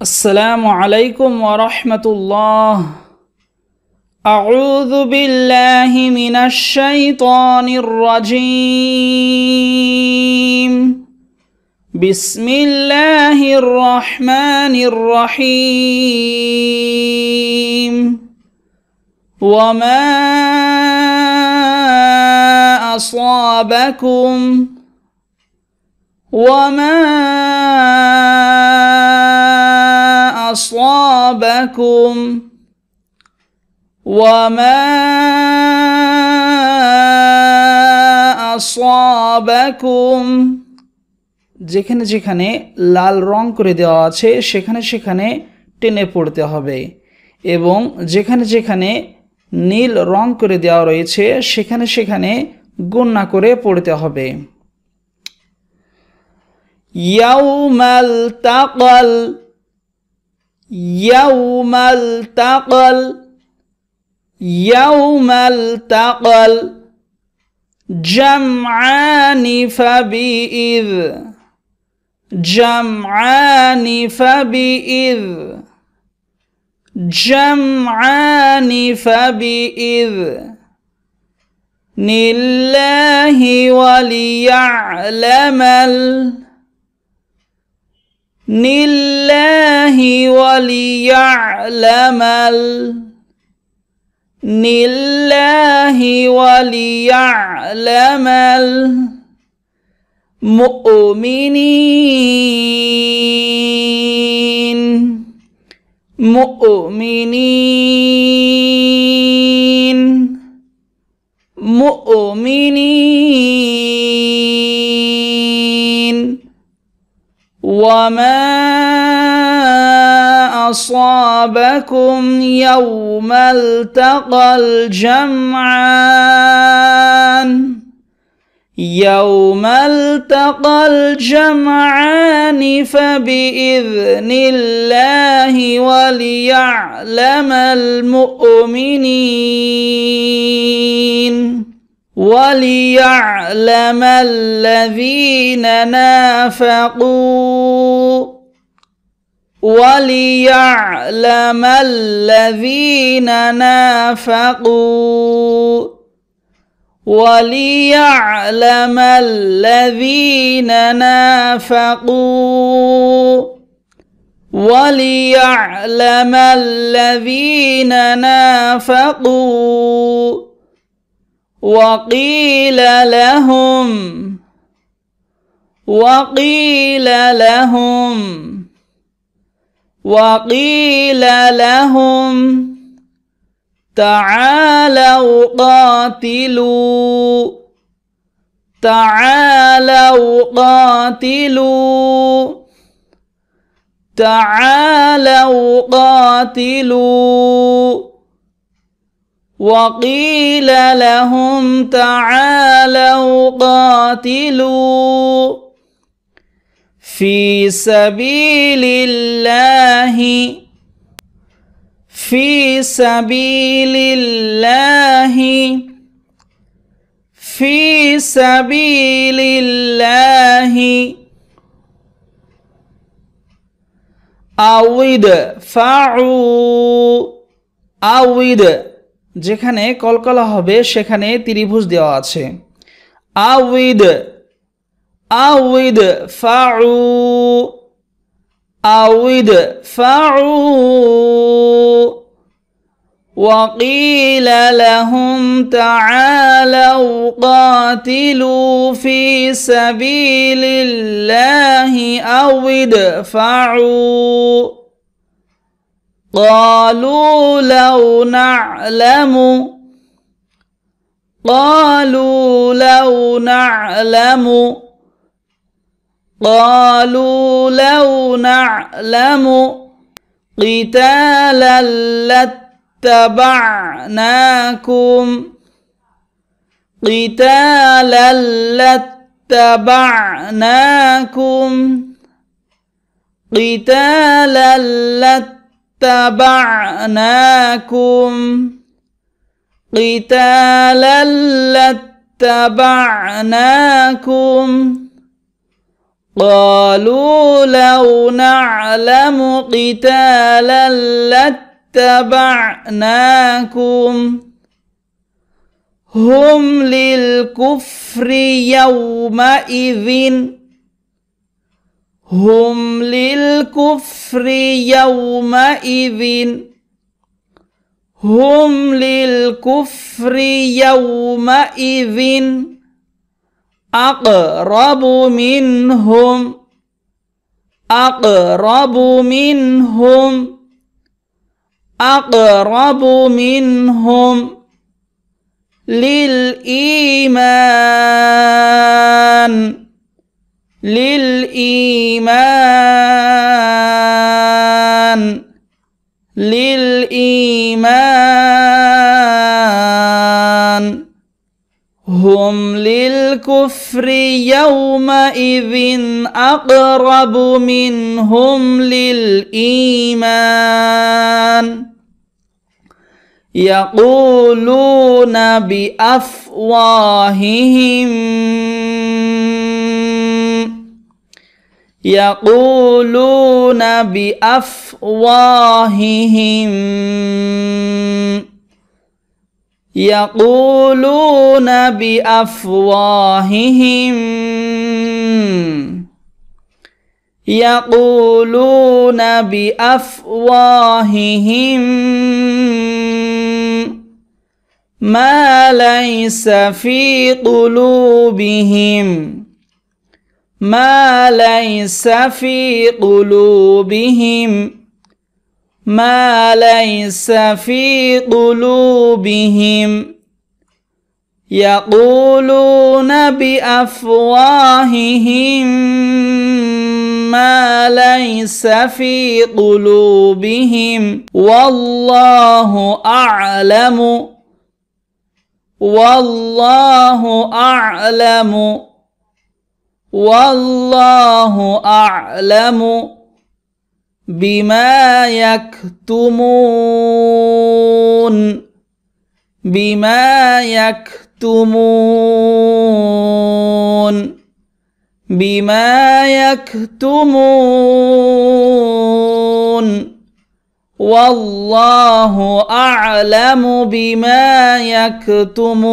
السلام عليكم ورحمة الله. أعوذ بالله من الشيطان الرجيم. بسم الله الرحمن الرحيم. وما أصابكم وما أصابكم وما أصابكم যেখানে যেখানে লাল রং করে দেওয়া আছে সেখানে সেখানে টেনে পড়তে হবে এবং যেখানে যেখানে নীল রং করে দেওয়া রয়েছে সেখানে সেখানে গণ্যা করে পড়তে হবে ইয়াউমাল তাকাল يوم التقى يوم التقى جمعان فبإذ جمعان فبإذ جمعان فبإذن الله وليعلم ال لله وليعلم لله وليعلم المؤمنين. مؤمنين. مؤمنين. وما أصابكم يوم التقى الجمعان يوم التقى الجمعان فبإذن الله وليعلم المؤمنين وليعلم الذين نافقوا. وليعلم الذين نافقوا. وليعلم الذين نافقوا. وليعلم الذين نافقوا. وقيل لهم وقيل لهم وقيل لهم تعالوا قاتلوا تعالوا قاتلوا تعالوا قاتلوا. وقيل لهم تعالوا قاتلوا في سبيل الله في سبيل الله في سبيل الله. أو ادفعوا أو যেখানে কলকলা হবে সেখানে ত্রিভুজ দেওয়া আছে আউইদ আউইদ ফাউ আউইদ ফাউ وقيل لهم تعالوا قاتلوا في سبيل الله أو ادفعوا قالوا لو نعلم قالوا لو نعلم قالوا لو نعلم. قتالا لاتبعناكم. قتالا لاتبعناكم. قتالا لاتبعناكم قتالا لاتبعناكم. قالوا لو نعلم قتالا لاتبعناكم. هم للكفر يومئذ هم للكفر يومئذ. هم للكفر يومئذ أقرب منهم أقرب منهم أقرب منهم للإيمان. للإيمان للإيمان. هم للكفر يومئذ أقرب منهم للإيمان. يقولون بأفواههم يقولون بأفواههم. يقولون بأفواههم. يقولون بأفواههم. ما ليس في قلوبهم. ما ليس في قلوبهم ما ليس في قلوبهم يقولون بافواههم ما ليس في قلوبهم والله اعلم والله اعلم والله أعلم بما يكتمون بما يكتمون بما يكتمون. والله أعلم بما يكتمون.